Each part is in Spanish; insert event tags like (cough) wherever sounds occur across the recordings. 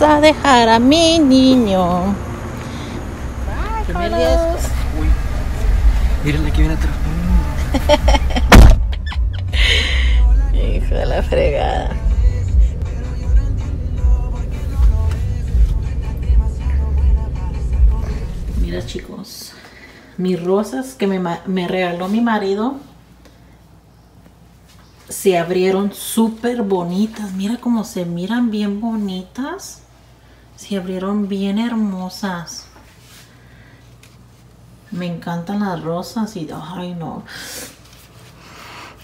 A dejar a mi niño. Es- Uy. Miren, aquí viene atrás. (laughs) Hijo de la fregada. Mira chicos, mis rosas que me, me regaló mi marido se abrieron súper bonitas. Mira cómo se miran bien bonitas. Se abrieron bien hermosas. Me encantan las rosas y ay no.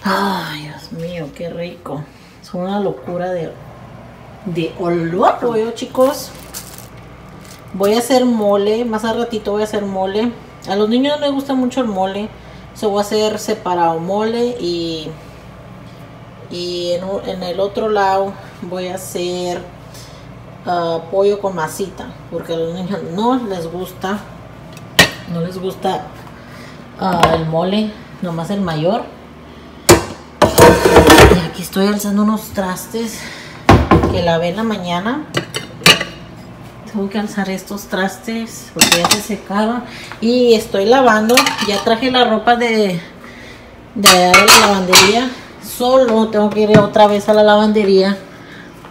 Ay, Dios mío, qué rico. Es una locura de, de olor, pollo, chicos. Voy a hacer mole. Más al ratito voy a hacer mole. A los niños no les gusta mucho el mole. So voy a hacer separado mole y, y en, en el otro lado voy a hacer ah, pollo con masita. Porque a los niños no les gusta. No les gusta ah, el mole. Nomás el mayor. Y aquí estoy alzando unos trastes que lavé en la mañana. Tengo que alzar estos trastes porque ya se secaron. Y estoy lavando. Ya traje la ropa de, de la lavandería. Solo tengo que ir otra vez a la lavandería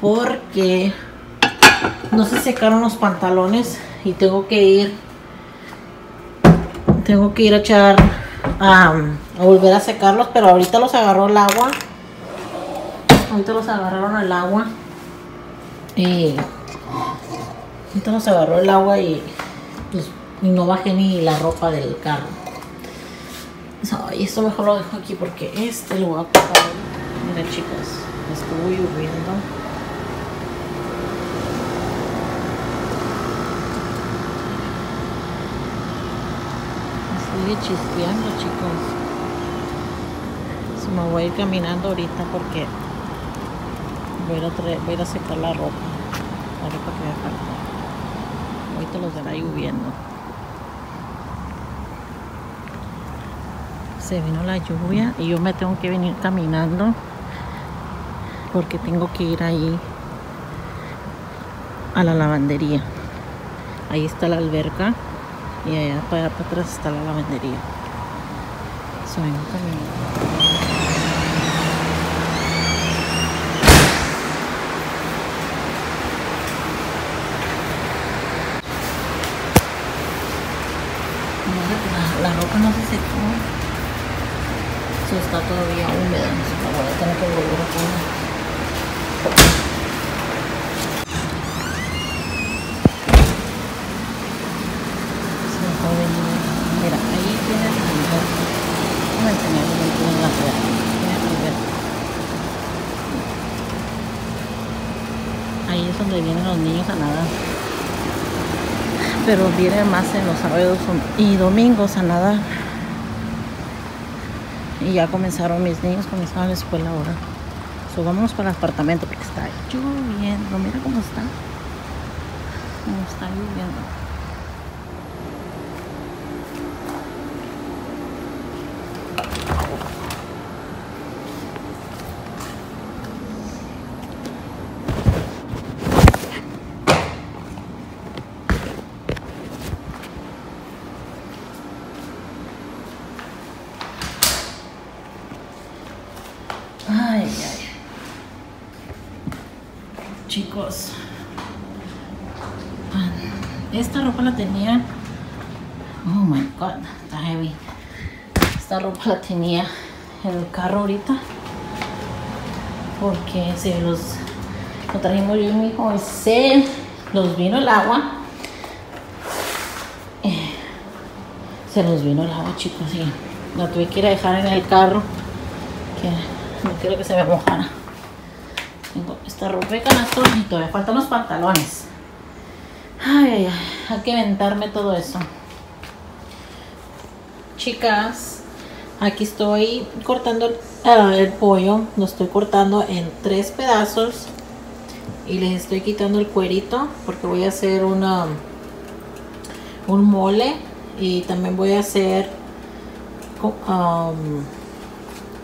porque no se secaron los pantalones y tengo que ir. Tengo que ir a echar a volver a secarlos, pero ahorita los agarró el agua. Ahorita los agarraron el agua. Y ahorita los agarró el agua y, pues, y no bajé ni la ropa del carro. Ay, esto mejor lo dejo aquí porque este lo voy a ocupar. Miren chicos, estuvo lloviendo. Sigue chispeando chicos. Me voy a ir caminando ahorita porque voy a ir secar la ropa. La ropa que me falta. Ahorita los verá lloviendo. Se vino la lluvia y yo me tengo que venir caminando porque tengo que ir ahí a la lavandería. Ahí está la alberca y allá para, para atrás está la lavandería. No sé, La, la ropa no se secó. Eso está todavía húmeda. Entonces la voy a tener que volver a poner. Se me fue venir. Mira, ahí tiene el primer. Vamos a enseñar cómo tiene la rueda. Tiene el primer. Ahí es donde vienen los a nadar pero viene más en los sábados y domingos a nadar. Y ya comenzaron mis niños, comenzaron la escuela ahora. So, vámonos para el apartamento porque está lloviendo. Mira cómo está. Cómo está lloviendo. Ay, ay. Chicos. Esta ropa la tenía. Oh my god, está heavy. Esta ropa la tenía en el carro ahorita. Porque se los. Lo trajimos yo y mi hijo y se los vino el agua. Se nos vino el agua, chicos, y la tuve que ir a dejar en el carro que no quiero que se me mojara. Tengo esta ropa de canasto y todavía faltan los pantalones. Ay, ay, ay, hay que inventarme todo eso. Chicas, aquí estoy cortando el, pollo. Lo estoy cortando en tres pedazos. Y les estoy quitando el cuerito porque voy a hacer una un mole y también voy a hacer um,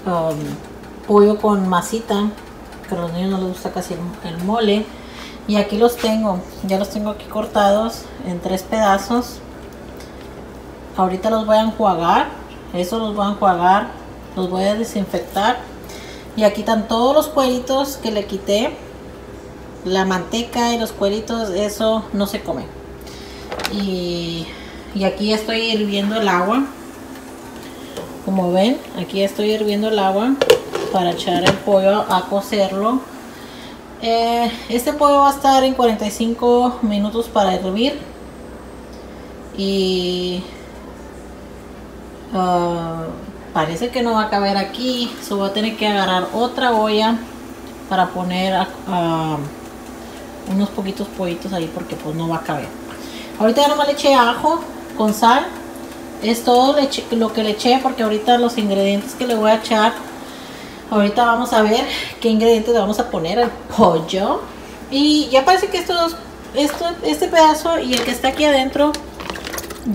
um, pollo con masita que a los niños no les gusta casi el, mole Y aquí los tengo, ya los tengo aquí cortados en tres pedazos. Ahorita los voy a enjuagar, eso los voy a enjuagar, los voy a desinfectar. Y aquí están todos los cueritos que le quité. La manteca y los cueritos, eso no se come. Y aquí estoy hirviendo el agua. Como ven, aquí estoy hirviendo el agua para echar el pollo a cocerlo. Eh, este pollo va a estar en 45 minutos para hervir. Y ah, parece que no va a caber aquí. So voy a tener que agarrar otra olla para poner unos poquitos pollitos ahí porque pues no va a caber. Ahorita ya nomás le eché ajo con sal. Es todo lo que le eché porque ahorita los ingredientes que le voy a echar Ahorita vamos a ver qué ingredientes le vamos a poner al pollo. Y ya parece que estos esto, este pedazo y el que está aquí adentro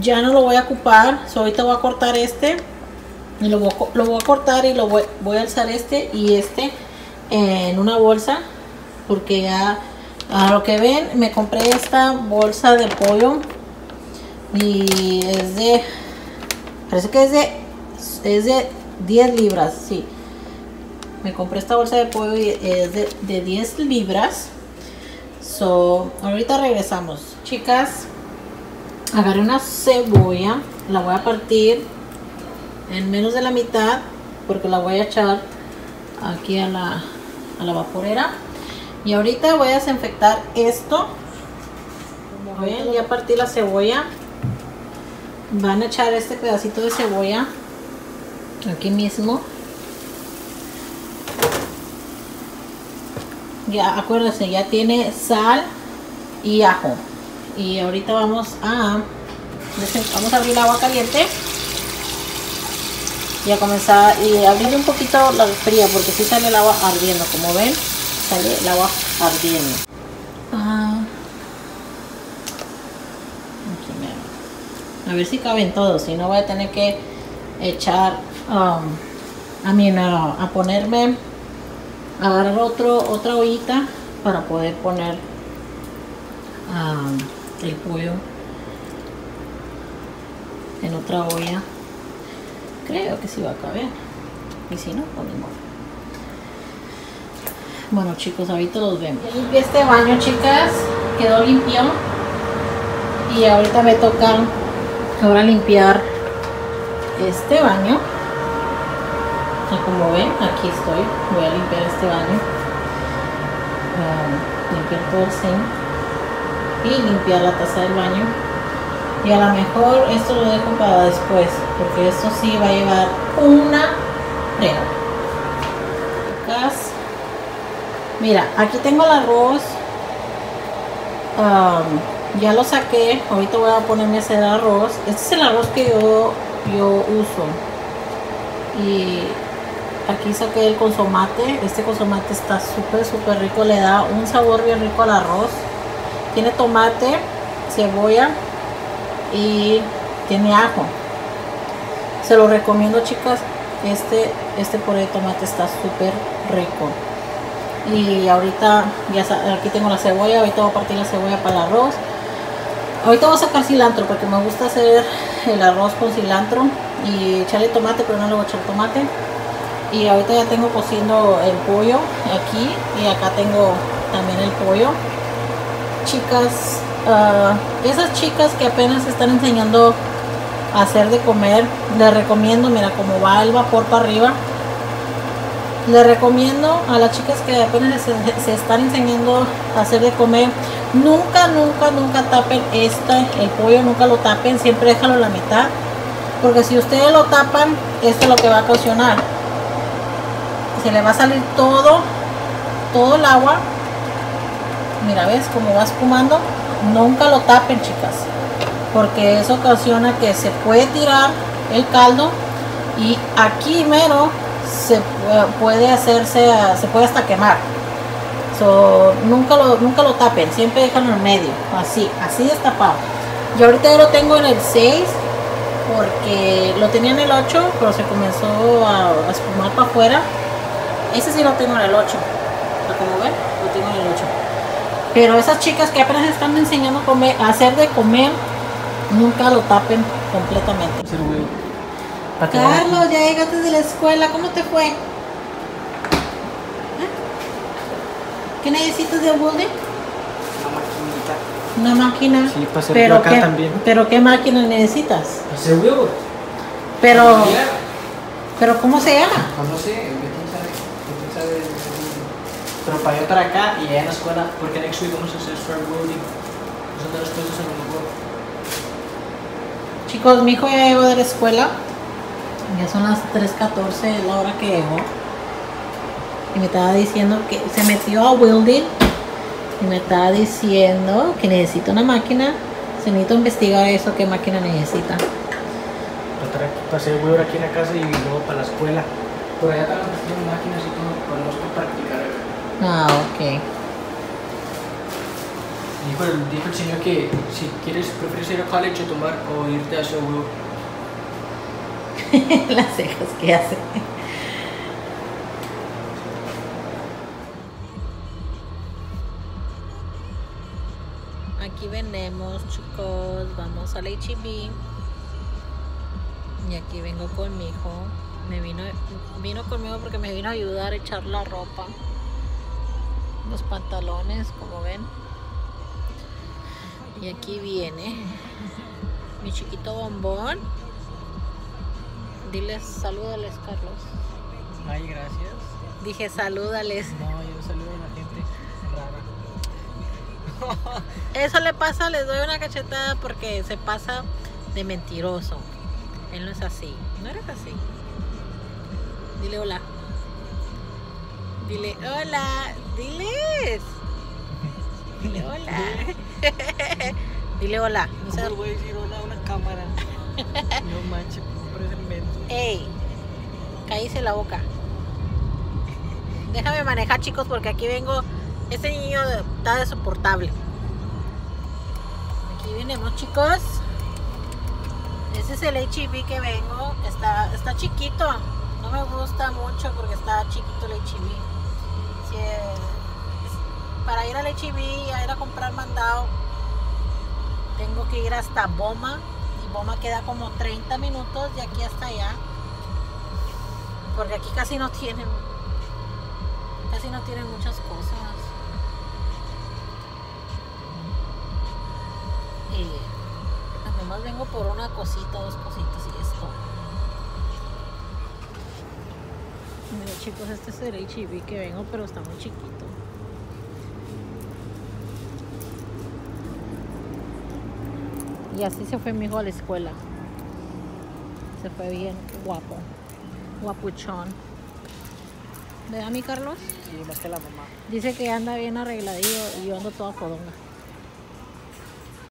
ya no lo voy a ocupar. ahorita voy a cortar este. Y lo voy, a cortar y lo voy, voy a alzar este y este en una bolsa. Porque ya, a lo que ven, me compré esta bolsa de pollo. Y es de, parece que es de, es de 10 libras, sí me compré esta bolsa de pollo y es de, 10 libras. So, ahorita regresamos. Chicas, agarré una cebolla, la voy a partir en menos de la mitad porque la voy a echar aquí a la, a la vaporera. Y ahorita voy a desinfectar esto. Como ven, ya partí la cebolla. Van a echar este pedacito de cebolla aquí mismo. Ya acuérdense, ya tiene sal y ajo. Y ahorita vamos a vamos a abrir el agua caliente y a comenzar y abrir un poquito la fría porque si sale el agua ardiendo, como ven, sale el agua ardiendo. Ah. a ver si caben todos, si no voy a tener que echar um, a mí a ponerme agarrar otro, otra ollita para poder poner ah, el pollo en otra olla. Creo que sí va a caber. Y si no, pues bueno chicos, ahorita los vemos. Ya limpié este baño chicas. Quedó limpio. Y ahorita me toca ahora limpiar este baño como ven aquí estoy. Voy a limpiar este baño. Limpiar todo el zinc y limpiar la taza del baño. Y a lo mejor esto lo dejo para después porque esto sí va a llevar una frega mira aquí tengo el arroz. Ya lo saqué. Ahorita voy a ponerme a hacer arroz. Este es el arroz que yo yo uso. Y aquí saqué el consomate. Este consomate está súper súper rico. Le da un sabor bien rico al arroz. Tiene tomate cebolla y tiene ajo. Se lo recomiendo chicas. Este este puré de tomate está súper rico. Y ahorita ya aquí tengo la cebolla. Ahorita voy a partir la cebolla para el arroz. Ahorita voy a sacar cilantro porque me gusta hacer el arroz con cilantro y echarle tomate pero no le voy a echar tomate y ahorita ya tengo cociendo el pollo aquí y acá tengo también el pollo. Chicas uh, esas chicas que apenas están enseñando a hacer de comer les recomiendo mira como va el vapor para arriba. Les recomiendo a las chicas que apenas se, están enseñando a hacer de comer nunca nunca nunca tapen este el pollo nunca lo tapen siempre déjalo a la mitad porque si ustedes lo tapan esto es lo que va a ocasionar se le va a salir todo todo el agua. Mira ves como va espumando nunca lo tapen chicas porque eso ocasiona que se puede tirar el caldo y aquí mero se puede hacerse se puede hasta quemar. Nunca lo nunca lo tapen siempre déjalo en medio así así destapado. Yo ahorita lo tengo en el 6 porque lo tenía en el 8 pero se comenzó a espumar para afuera ese sí lo tengo en el 8. Como ven, lo tengo en el 8. Pero esas chicas que apenas están enseñando a, comer, a hacer de comer, nunca lo tapen completamente. Carlos, ya llegaste de la escuela, ¿cómo te fue? ¿Eh? ¿Qué necesitas de Woody? Una máquina. Sí, para hacer pero acá qué, también. Pero ¿qué máquina necesitas? Hacer huevo. Pero, pero ¿cómo se llama? Pues no sé, Pero para allá para acá y allá en la escuela, porque next week vamos a hacer start welding. Son de las cosas en lo mejor. Chicos, mi hijo ya llegó de la escuela. Ya son las 3.14, es la hora que llegó. Y me estaba diciendo que se metió a welding. Y me estaba diciendo que necesita una máquina. Se necesita investigar eso, qué máquina necesita. Para, para hacer huevo aquí en la casa y luego para la escuela. Por allá las máquinas y todo, podemos practicar. Ah, ok. Dijo el, dijo el señor que si quieres, prefieres ir a college o tomar o irte a hacer huevo. (laughs) Las cejas que hace. Aquí vendemos, chicos. Vamos al HB. Y aquí vengo con mi hijo. Me vino, vino conmigo porque me vino a ayudar a echar la ropa. Los pantalones, como ven. Y aquí viene mi chiquito bombón. Diles, salúdales, Carlos. Ay, gracias. Dije, salúdales. No, yo saludo a la gente rara. (laughs) Eso le pasa, les doy una cachetada porque se pasa de mentiroso. Él no es así. No eres así. Dile hola. Dile hola. Diles. Dile hola. (laughs) Dile hola. No ¿Cómo seas- le voy a decir hola a una cámara? (laughs) no manches. Ey, cállese la boca. Déjame manejar, chicos, porque aquí vengo. Este niño está desoportable. Aquí venimos, chicos. Ese es el HB que vengo. Está, está chiquito. No me gusta mucho porque está chiquito el eh, para ir al HB a ir a comprar mandado, tengo que ir hasta Boma. Y Boma queda como 30 minutos de aquí hasta allá. Porque aquí casi no tienen. Casi no tienen muchas cosas. Y nomás vengo por una cosita, dos cositas chicos, este es el HB que vengo, pero está muy chiquito. Y así se fue mi hijo a la escuela. Se fue bien guapo. Guapuchón. ¿Verdad mi Carlos? Sí, más que la mamá. Dice que anda bien arregladillo y yo ando toda fodonga.